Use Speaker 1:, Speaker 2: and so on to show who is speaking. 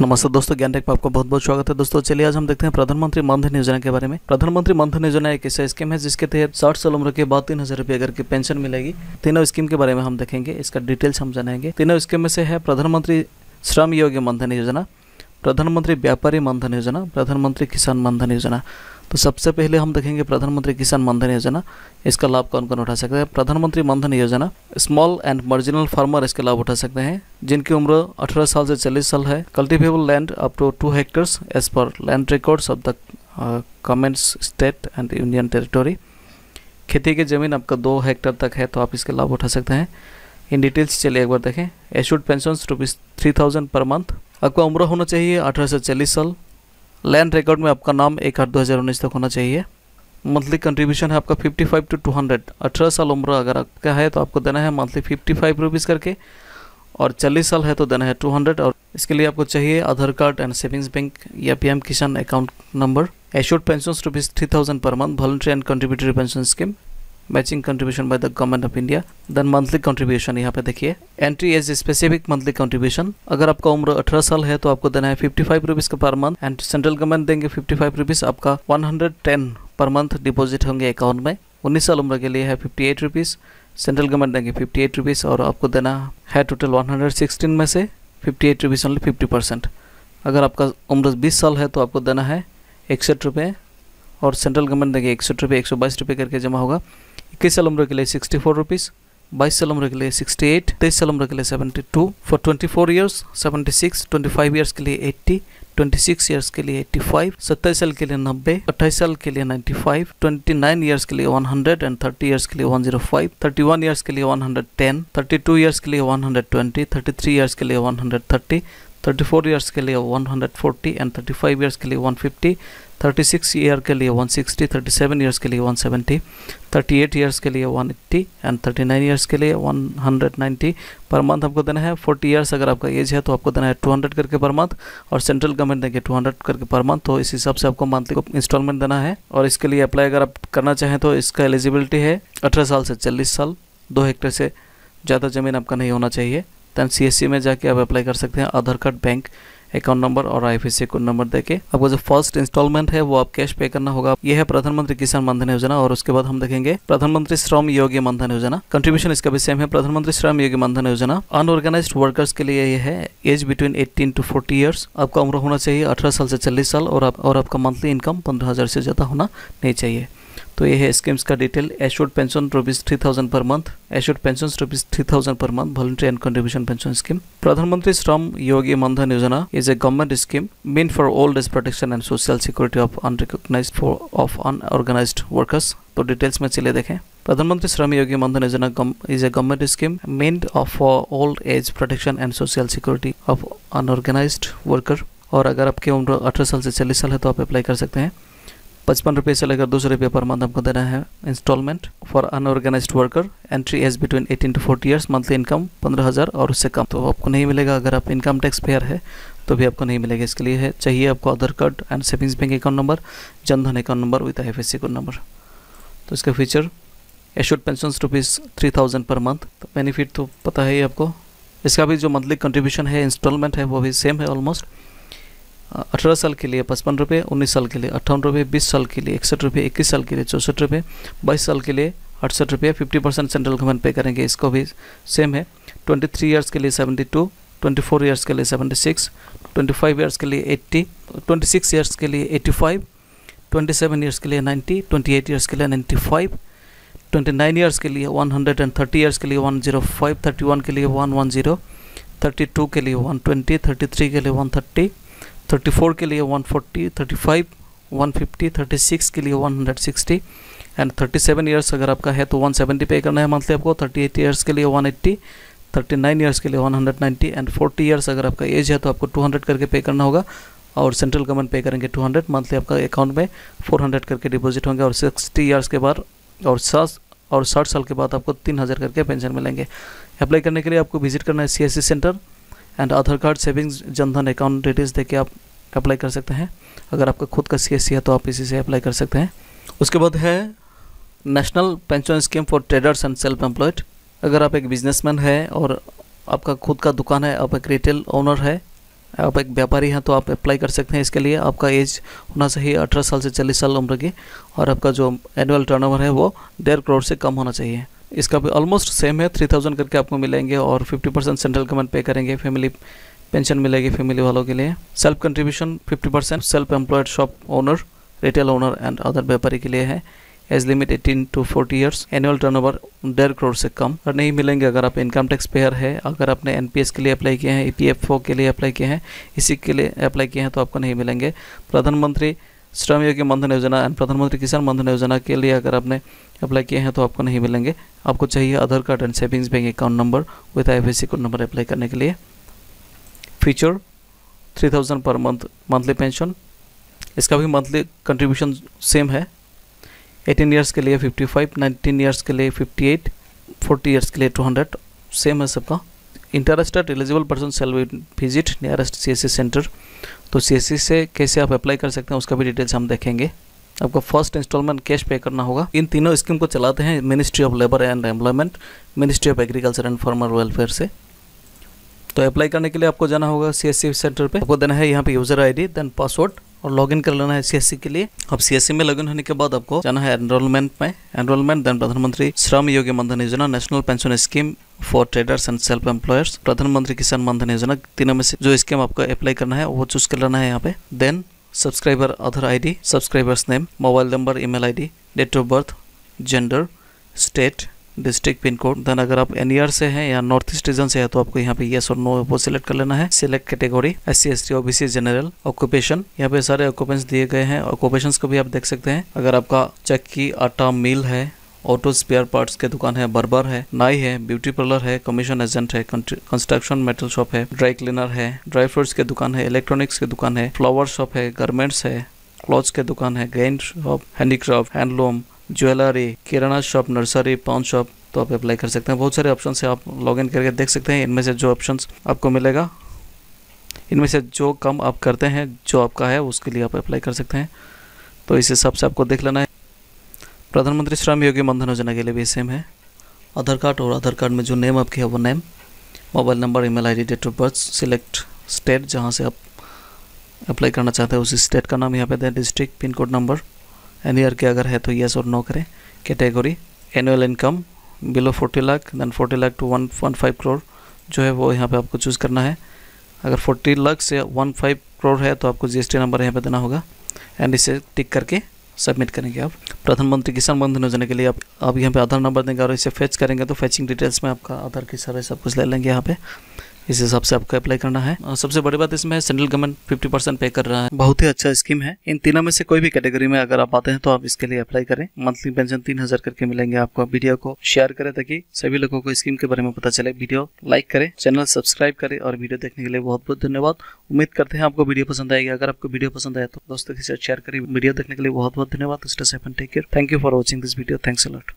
Speaker 1: नमस्ते दोस्तों, ज्ञान टेक पर आपका बहुत बहुत स्वागत है। दोस्तों, चलिए आज हम देखते हैं प्रधानमंत्री मानधन योजना के बारे में। प्रधानमंत्री मानधन योजना एक ऐसा स्कीम है जिसके तहत साठ साल उम्र के बाद तीन हज़ार रुपये घर की पेंशन मिलेगी। तीनों स्कीम के बारे में हम देखेंगे, इसका डिटेल्स हम जानेंगे। तीनों स्कीम में से है प्रधानमंत्री श्रम योग्य मानधन योजना प्रधानमंत्री व्यापारी मानधन योजना, प्रधानमंत्री किसान मानधन योजना। तो सबसे पहले हम देखेंगे प्रधानमंत्री किसान मानधन योजना, इसका लाभ कौन कौन उठा सकते हैं? प्रधानमंत्री मानधन योजना स्मॉल एंड मार्जिनल फार्मर इसका लाभ उठा सकते हैं, जिनकी उम्र 18 साल से 40 साल है। Cultivable land up to two hectares as per land records of the governments state and union territory खेती की ज़मीन आपका दो हेक्टर तक है तो आप इसके लाभ उठा सकते हैं। इन डिटेल्स चलिए एक बार देखें। Assured pension rupees three thousand per month आपका उम्र होना चाहिए अठारह साल। लैंड रिकॉर्ड में आपका नाम एक आठ दो हज़ार उन्नीस तक होना चाहिए। मंथली कंट्रीब्यूशन है आपका fifty five to two hundred अठारह साल उम्र अगर आपका है तो आपको देना है मंथली फिफ्टी फाइव रुपीज़ करके। और चालीस साल है तो देना है टू हंड्रेड और इसके लिए आपको चाहिए Aadhaar card and savings bank या PM Kisan account number assured pension rupees three thousand per month voluntary and contributory pension scheme matching contribution by the government of India then monthly contribution यहाँ पे देखिए entry age specific monthly contribution अगर आपका उम्र 18 साल है तो आपको देना है फिफ्टी फाइव रुपीज़ का per month and central government देंगे फिफ्टी फाइव रुपीज़ आपका one hundred ten per month deposit होंगे अकाउंट में. उन्नीस साल उम्र के लिए है fifty eight rupees central government देंगे फिफ्टी एट रुपीज़ और आपको देना है टोटल वन हंड्रेड सिक्सटीन में से fifty eight rupees only fifty percent अगर आपका उम्र बीस साल है तो आपको देना है इकसठ रुपये और सेंट्रल गवर्नमेंट देंगे इकसठ रुपये एक सौ बाईस रुपये करके जमा होगा. इक्कीस साल उम्र के लिए सिक्सटी फोर रुपीज़ बाईस साल उम्र के लिए सिक्सटी एट तेईस साल उम्र के लिए seventy two for twenty four years seventy six twenty five years के लिए एट्टी ट्वेंटी सिक्स ईयर्स के लिए एट्टी फाइव सत्ताईस साल के लिए नब्बे अट्ठाईस साल के लिए ninety five twenty nine years के लिए one hundred and thirty years के लिए one zero five thirty one years के लिए one hundred ten thirty two years के लिए one hundred twenty thirty three years के लिए one hundred thirty thirty four years के लिए one hundred forty and thirty five years के लिए one fifty thirty six year के लिए one sixty thirty seven years के लिए one seventy thirty eight years के लिए one eighty and thirty nine years के लिए one hundred ninety per month आपको देना है। फोर्टी ईयर्स अगर आपका एज है तो आपको देना है टू हंड्रेड करके पर मंथ और सेंट्रल गवर्नमेंट देंगे टू हंड्रेड करके पर मंथ तो इस हिसाब से आपको मंथली को इंस्टॉलमेंट देना है। और इसके लिए अप्लाई अगर आप करना चाहें तो इसका एलिजिबिलिटी है अठारह साल से चालीस साल, दो हेक्टेयर से ज़्यादा ज़मीन आपका नहीं होना चाहिए। दैन सी में जाके आप अप्लाई कर सकते हैं। Aadhaar card bank account number और आई कोड नंबर देके। आपको जो फ़र्स्ट इंस्टॉलमेंट है वो आप कैश पे करना होगा। यह है प्रधानमंत्री किसान मानधन योजना और उसके बाद हम देखेंगे प्रधानमंत्री श्रम योग्य मानधन योजना। कंट्रीब्यूशन इसका भी सेम है। प्रधानमंत्री श्रम योग्य मानधन योजना। अनऑर्गेनाइज वर्कर्स के लिए ये है age between eighteen to forty years आपका उम्र होना चाहिए अठारह साल से चालीस साल और, आप, और आपका मंथली इनकम पंद्रह हज़ार से ज़्यादा होना नहीं चाहिए। तो ये है स्कीम्स का detail. Assured pension rupees three thousand per month assured pension rupees three thousand per month voluntary and contribution pension scheme Pradhanmantri Shram Yogi Maandhan Yojana is a government scheme mean for old age protection and social security of unrecognise for of unorganise workers तो details में चले देखें। Pradhanmantri Shram Yogi Maandhan Yojana is a government scheme made of old age protection and social security of unorganise worker और अगर आपकी उम्र अठारह साल से चालीस साल है तो आप अप्लाई कर सकते हैं। पचपन रुपये से लेकर दो सौ रुपये पर मंथ आपको देना है instalment for unorganise worker entry age between eighteen to forty years monthly income पंद्रह हज़ार और उससे कम। तो आपको नहीं मिलेगा, अगर आप इनकम टैक्स पेयर है तो भी आपको नहीं मिलेगा इसके लिए। है चाहिए आपको Aadhaar card and savings bank account number Jan Dhan account number with F code number तो इसका feature assured pension rupees three thousand per month तो बेनिफिट तो पता है ही आपको। इसका भी जो मंथली कंट्रीब्यूशन है इंस्टॉलमेंट है, वो भी सेम है ऑलमोस्ट अठारह साल के लिए पचपन रुपये उन्नीस साल के लिए अट्ठावन रुपये बीस साल के लिए इकसठ रुपये इक्कीस साल के लिए चौंसठ रुपये बाईस साल के लिए अड़सठ रुपये फिफ्टी परसेंट सेंट्रल गवर्नमेंट पे करेंगे इसको भी सेम है ट्वेंटी थ्री ईयर्स के लिए seventy two twenty four years के लिए seventy six twenty five years के लिए एट्टी ट्वेंटी सिक्स ईयर्स के लिए eighty five twenty seven years के लिए नाइन्टी ट्वेंटी एट ईयर्स के लिए ninety five twenty nine years के लिए one hundred and thirty years के लिए one zero five thirty one के लिए one one zero thirty two के लिए वन ट्वेंटी थर्टी थ्री के लिए वन थर्टी 34 के लिए 140 35 150 36 के लिए 160 एंड 37 इयर्स अगर आपका है तो 170 पे करना है मंथली आपको 38 इयर्स के लिए 180 39 इयर्स के लिए 190 एंड 40 इयर्स अगर आपका एज है तो आपको 200 करके पे करना होगा, और सेंट्रल गवर्नमेंट पे करेंगे 200 मंथली आपका अकाउंट में 400 करके डिपॉजिट होंगे, और 60 इयर्स के बाद, और सात और साठ साल के बाद आपको तीन हज़ार करके पेंशन मिलेंगे। अप्लाई करने के लिए आपको विज़िट करना है C centre and Aadhaar card savings Jan Dhan account details देके आप अप्लाई कर सकते हैं। अगर आपका खुद का सीएससी है तो आप इसी से अप्लाई कर सकते हैं। उसके बाद है national pension scheme for traders and self employed अगर आप एक बिजनेसमैन है और आपका खुद का दुकान है, आप एक रिटेल ओनर है, आप एक व्यापारी हैं तो आप अप्लाई कर सकते हैं इसके लिए। आपका एज होना चाहिए अठारह साल से चालीस साल उम्र की और आपका जो एनुअल टर्नओवर है वो डेढ़ करोड़ से कम होना चाहिए। इसका भी ऑलमोस्ट सेम है थ्री थाउज़ेंड करके आपको मिलेंगे और फिफ्टी परसेंट सेंट्रल गवर्नमेंट पे करेंगे फैमिली पेंशन मिलेगी फैमिली वालों के लिए। Self contribution fifty percent self employed shop owner retail owner and other व्यापारी के लिए है। Age limit 18 to 40 years annual turnover डेढ़ करोड़ से कम। और नहीं मिलेंगे, अगर आप इनकम टैक्स पेयर है, अगर आपने एनपीएस के लिए अप्लाई किए हैं ईपीएफओ के लिए अप्लाई किए हैं, इसी के लिए अप्लाई किए हैं तो आपको नहीं मिलेंगे। प्रधानमंत्री श्रम योगी मनधन योजना एंड प्रधानमंत्री किसान मनधन योजना के लिए अगर आपने अप्लाई किए हैं तो आपको नहीं मिलेंगे। आपको चाहिए Aadhaar card and savings bank account number with I code number apply करने के लिए। Feature three thousand per month monthly pension इसका भी मंथली कंट्रीब्यूशन सेम है। 18 इयर्स के लिए 55, 19 इयर्स के लिए 58, 40 इयर्स के लिए 200 सेम है सबका। Interested eligible person shall visit nearest C centre तो CSC से कैसे आप अप्लाई कर सकते हैं, उसका भी डिटेल्स हम देखेंगे। आपको फ़र्स्ट इंस्टॉलमेंट कैश पे करना होगा। इन तीनों स्कीम को चलाते हैं ministry of labour and employment ministry of agriculture and farmer welfare से। तो अप्लाई करने के लिए आपको जाना होगा CSC सेंटर पे। आपको देना है यहाँ पे यूज़र आईडी देन पासवर्ड और लॉगिन कर लेना है सी के लिए। अब सी में लॉगिन होने के बाद आपको जाना है एनरोलमेंट में। एनरोलमेंट देन प्रधानमंत्री Shram Yogi Mandhan Yojana national pension scheme for traders and self employers Pradhan Mantri Kisan Mandhan योजना, तीनों में से जो स्कीम आपको अप्लाई करना है, वो चूज़ कर लेना है यहाँ पे। Then subscriber Aadhaar ID subscribers name mobile number email ID date of birth gender state district pin code. Then अगर आप एन से हैं या नॉर्थ ईस्ट रीजन से है तो आपको यहाँ पे यस और नो वो सिलेक्ट कर लेना है। Select category S C S T OBC general occupation यहाँ पे सारे ऑक्यूपेशन दिए गए हैं। ऑक्यूपेशन को भी आप देख सकते हैं। अगर आपका चक्की आटा मिल है ऑटो स्पेयर पार्ट्स के दुकान है बर्बर है, नाई है ब्यूटी पार्लर है कमीशन एजेंट है कंस्ट्रक्शन मेटल शॉप है ड्राई क्लीनर है ड्राई फ्रूट्स के दुकान है इलेक्ट्रॉनिक्स की दुकान है फ्लावर शॉप है गारमेंट्स है क्लॉथ्स के दुकान है grain shop handicraft handloom jewellery, किराना शॉप, नर्सरी पाउन शॉप तो आप अप्लाई कर सकते हैं। बहुत सारे ऑप्शन से आप लॉगिन करके देख सकते हैं। इनमें से जो ऑप्शन आपको मिलेगा, इनमें से जो कम आप करते हैं, जो आपका है, उसके लिए आप अप्लाई कर सकते हैं। तो इस हिसाब से आपको देख लेना है। प्रधानमंत्री श्रम योगी मनधन योजना के लिए भी सेम है। आधार कार्ड और आधार कार्ड में जो नेम आपके है, वो name mobile number email ID date of birth select state जहाँ से आप अप्लाई करना चाहते हैं, उसी स्टेट का नाम यहाँ पे दें district pin code number NRI के अगर है तो येस और नो करें. Category annual income below forty lakh then forty lakh to one one five crore जो है वो यहाँ पे आपको चूज़ करना है. अगर फोर्टी लाख से वन फाइव करोड़ है तो आपको जीएसटी नंबर यहाँ पे देना होगा. एंड इसे टिक करके सबमिट करेंगे आप. प्रधानमंत्री किसान बंधन योजना के लिए आप आप यहाँ पे आधार नंबर देंगे और इसे फेच करेंगे तो फेचिंग डिटेल्स में आपका आधार की सारे सब कुछ ले लेंगे यहाँ पे. इस हिसाब से आपको अप्लाई करना है। और सबसे बड़ी बात इसमें सेंट्रल गवर्नमेंट फिफ्टी परसेंट पे कर रहा है। बहुत ही अच्छा स्कीम है। इन तीनों में से कोई भी कैटेगरी में अगर आप आते हैं तो आप इसके लिए अप्लाई करें। मंथली पेंशन तीन हज़ार करके मिलेंगे आपको। वीडियो को शेयर करें ताकि सभी लोगों को स्कीम के बारे में पता चले। वीडियो लाइक करें चैनल सब्सक्राइब करें और वीडियो देखने के लिए बहुत बहुत धन्यवाद। उम्मीद करते हैं आपको वीडियो पसंद आएगी। अगर आपको वीडियो पसंद आए तो दोस्तों के साथ शेयर करें। वीडियो देखने के लिए बहुत बहुत धन्यवाद। Care thank you for watching this video thanks a lot